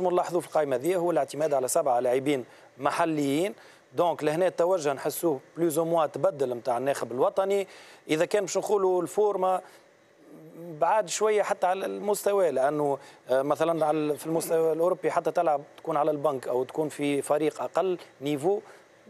نلاحظوا في القائمة هذه هو الاعتماد على سبعة لاعبين محليين. donc لهنا التوجه نحسوه plus ou moins تبدل نتاع الناخب الوطني. إذا كان باش نقولوا الـ forme بعاد شوية حتى على المستوى لأنه آه، مثلا على في المستوى الأوروبي حتى تلعب تكون على البنك أو تكون في فريق أقل niveau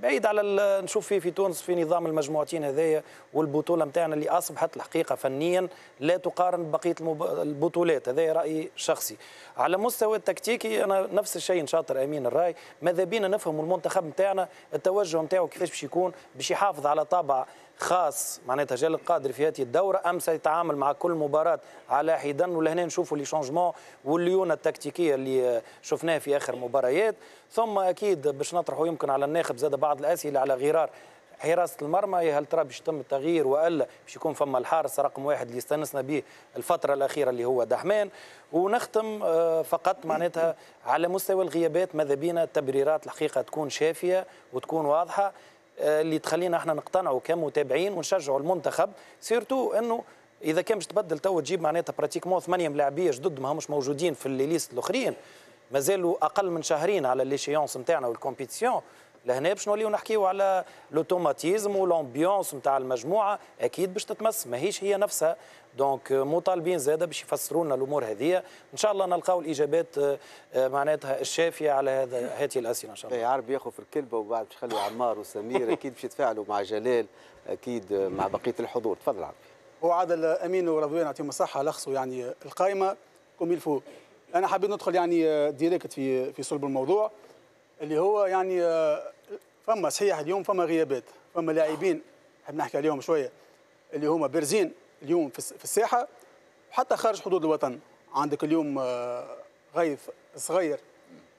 بعيد على نشوف فيه في تونس في نظام المجموعتين هذايا والبطولة نتاعنا اللي أصبحت الحقيقة فنيا لا تقارن ببقيه البطولات. هذا رأيي شخصي. على مستوى التكتيكي أنا نفس الشيء نشاطر أمين الرأي. ماذا بينا نفهم المنتخب نتاعنا التوجه نتاعو كيفاش باش يكون باش يحافظ على طابع خاص معناتها جال القادر في هذه الدورة. ام سيتعامل مع كل مباراة على حدا ولهنا نشوفوا لي شونجمون والليونة التكتيكية اللي شفناها في آخر مباريات. ثم أكيد باش نطرحوا يمكن على الناخب زاد بعض الأسئلة على غرار حراسة المرمى. هل ترى باش يتم التغيير؟ وألا باش يكون فما الحارس رقم واحد اللي استانسنا به الفترة الأخيرة اللي هو دحمان. ونختم آه، فقط معناتها على مستوى الغيابات ماذا بينا؟ التبريرات الحقيقة تكون شافية وتكون واضحة. اللي تخلينا إحنا نقتنعوا كمتابعين ونشجعوا المنتخب. surtout انه إذا كان باش تبدل تو تجيب معناتها pratiquement ثمانية ملاعبية جدد ما همش موجودين في الـ liste الأخرين. مازالوا أقل من شهرين على les échéances نتاعنا والـ compétitions. لهنا باش نوليو نحكيو على l'automatisme والـ ambiance نتاع المجموعة أكيد باش تتمس ماهيش هي نفسها. donc مطالبين زاده باش يفسروا لنا الأمور هذه إن شاء الله نلقاو الإجابات آه، معناتها الشافية على هذا هذه الأسئلة إن شاء الله. عربي ياخذ في الكلبة وبعد باش يخلوا عمار وسمير أكيد باش يتفاعلوا مع جلال أكيد مع بقية الحضور. تفضل عربي. هو عادل أمين ورضوان يعطيهم الصحة لخصوا يعني القائمة. comme il faut أنا حبيت ندخل يعني ديريكت في في صلب الموضوع اللي هو يعني فما صحيح اليوم فما غيابات فما لاعبين نحب نحكي عليهم شوية اللي هما بارزين اليوم في الساحة وحتى خارج حدود الوطن. عندك اليوم آه، غيث صغير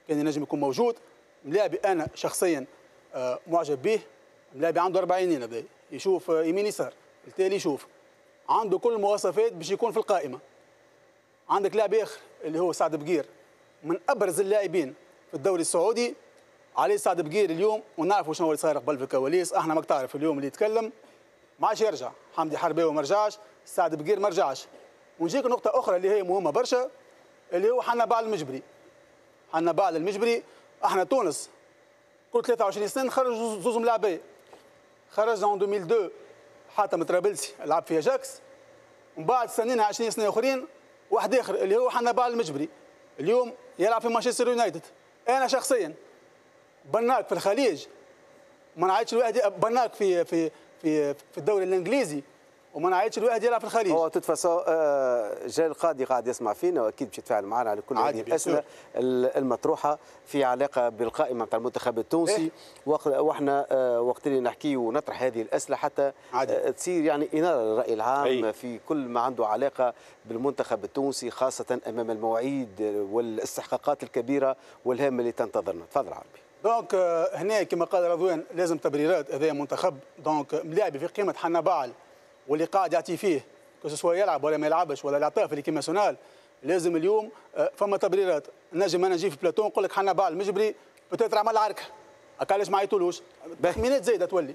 كان ينجم يكون موجود ملاعبي أنا شخصيا آه، معجب به ملاعبي عنده 40 هذا يشوف آه، يمين يسار التالي يشوف. عنده كل المواصفات باش يكون في القائمة. عندك لاعب آخر اللي هو سعد بقير من أبرز اللاعبين في الدوري السعودي علي سعد بقير اليوم ونعرفوا شنو اللي صاير قبل في الكواليس إحنا ماك تعرف اليوم اللي يتكلم. ما عادش يرجع. حمدي حرباوي ما رجعش. سعد بقير ما رجعش. ونجيك نقطة أخرى اللي هي مهمة برشا اللي هو حنا بعد المجبري. حنا بعد المجبري. أحنا تونس كل 23 سنة نخرج زوز ملاعبية. خرج ان 2002 حاتم طرابلسي لعب في أجاكس. ومن بعد استنينا 20 سنة أخرين واحد آخر اللي هو حنا بعد المجبري. اليوم يلعب في مانشستر يونايتد. أنا شخصيا بناك في الخليج ما نعيطش الواحد بناك في في في في الدوري الإنجليزي وما نعيطش الواحد يلعب في الخليج هو تتفاسو آه، جال القاضي قاعد يسمع فينا وأكيد باش يتفاعل معنا على كل هذه الأسئلة المطروحة في علاقة بالقائمة نتاع المنتخب التونسي إيه؟ وإحنا آه، وقت اللي نحكي ونطرح هذه الأسئلة حتى عادي. آه، تصير يعني إنارة للرأي العام أي. في كل ما عنده علاقة بالمنتخب التونسي خاصة أمام المواعيد والإستحقاقات الكبيرة والهامه اللي تنتظرنا تفضل عربي donc هنا كما قال رضوان لازم تبريرات هذا منتخب. donc ملاعبي في قيمة حنبعل واللي قاعد يعطي فيه سواء يلعب ولا ما يلعبش ولا العطاء في l'équipe nationale. لازم اليوم آه، فما تبريرات. نجم أنا نجي في بلاتون نقول لك حنا بعل مجبري بتاتر عمل عركه علاش ما عيطولوش. تخمينات زايدة تولي.